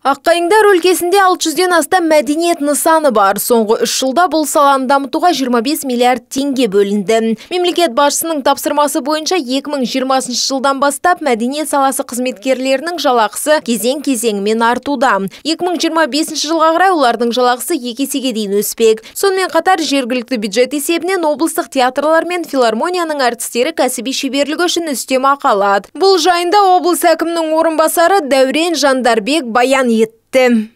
Аққайыңдар өлкесінде 600-ден астам мәдениет нысаны бар. Соңғы үш жылда бұл саланы дамытуға 25 миллиард теңге бөлінді. Мемлекет басшысының тапсырмасы бойынша 2020 жылдан бастап мәдениет саласы қызметкерлерінің жалақысы кезең-кезеңімен артуда. 2025 жылға қарай олардың жалақысы екі есеге дейін өспек. Сонымен қатар жергілікті бюджет есебінен облыстық театрлар мен филармонияның әртістері кәсіби шеберлігі үшін үстемақы алады. Бұл жайында облыс әкімінің орынбасары Дәурен Жандарбек баян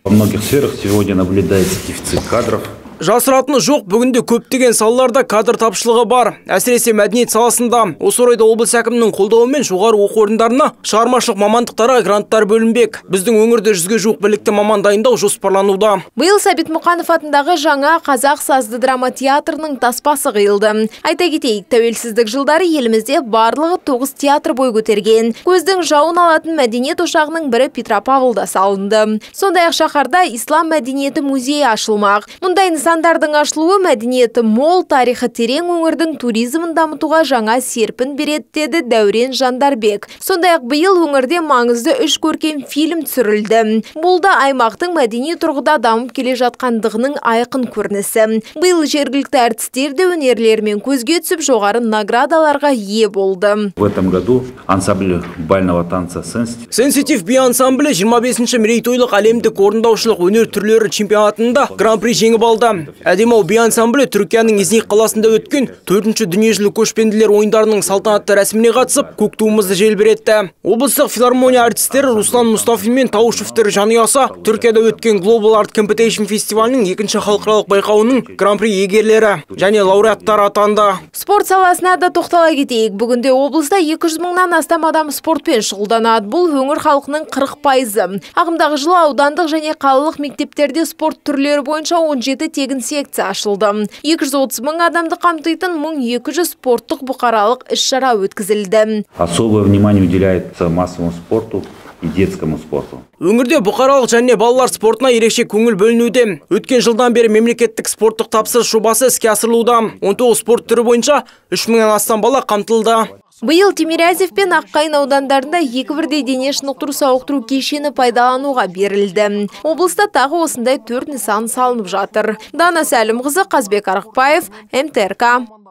Во многих сферах сегодня наблюдается дефицит кадров. Жасыратыны жоқ. Бүгінде көптеген салаларда кадр тапшылығы бар. Әсіресе мәдениет саласында. Осы орайда облыс әкімінің қолдауымен жоғары оқу орындарына шығармашылық мамандықтарға гранттар бөлінбек. Біздің өңірде жүзге жуық білікті маман дайындау жоспарлануда. Биыл сәбит мұқанов атындағы жаңа қазақ сазды драма театрының таспасы қиылды. Айта кетейік тәуелсіздік жылдары елімізде барлығы тоғыз театр бой көтерген. Көздің жауын алатын мәдениет ошағының бірі петропавлда салынды. Сондай ақ шаһарда ислам мәдениеті музейі ашылмақ. Мұндай нысандардың ашылуы мәдениеті мол тарихы терең өңірдің туризмін дамытуға жаңа серпін береді деді дәурен жандарбек. Сондай ақ биыл өңірде маңызды үш көркем фильм түсірілді. Бұл да аймақтың мәдени тұрғыда дамып келе жатқандығының айқын көрінісі. Биыл жергілікті әртістер де өнерлерімен көзге түсіп жоғары наградаларға ие болды. В этом году ансамбль бального танца «Сенситив» би ансамблі 25 мерейтойлық әлемдік орындаушылық өнер түрлері чемпионатында гран-при жеңіп алды. Әдемі би ансамблі түркияның изник қаласында өткен төртінші дүниежүзілік көшпенділер ойындарының салтанатты рәсіміне қатысып көк туымызды желбіретті. Облыстық филармония әртістері руслан мұстафин мен таушевтер жанұясы түркияда өткен global art competition фестивалінің екінші халықаралық байқауының гран-при иегерлері және лауреаттары атанды. Спорт саласына да тоқтала кетейік. Бүгінде облыста 200 мыңнан астам адам спортпен шұғылданады. Бұл өңір халқының 40 пайызы. Ағымдағы жылы аудандық және қалалық мектептерде спорт түрлері бойынша 17 тегін секция ашылды. 230 мың адамды қамтитын 1200 спорттық бұқаралық іс-шара өткізілді. Особое внимание уделяется массовому спорту. И детскому спорту. Өңірде бұқаралық және балалар спортына ерекше көңіл бөлінуде. Өткен жылдан бері мемлекеттік спорттық тапсырыс жобасы іске асырылуда. 19 спорт түрі бойынша 3000-нан астам бала қамтылды. Биыл Тимирязев пен Аққайын аудандарында екі бірдей дене шынықтыру сауықтыру кешені пайдалануға берілді. Облыста тағы осындай төрт нысан салынып жатыр. Дана Сәлімқызы, Қазбек Арықбаев, МТРК.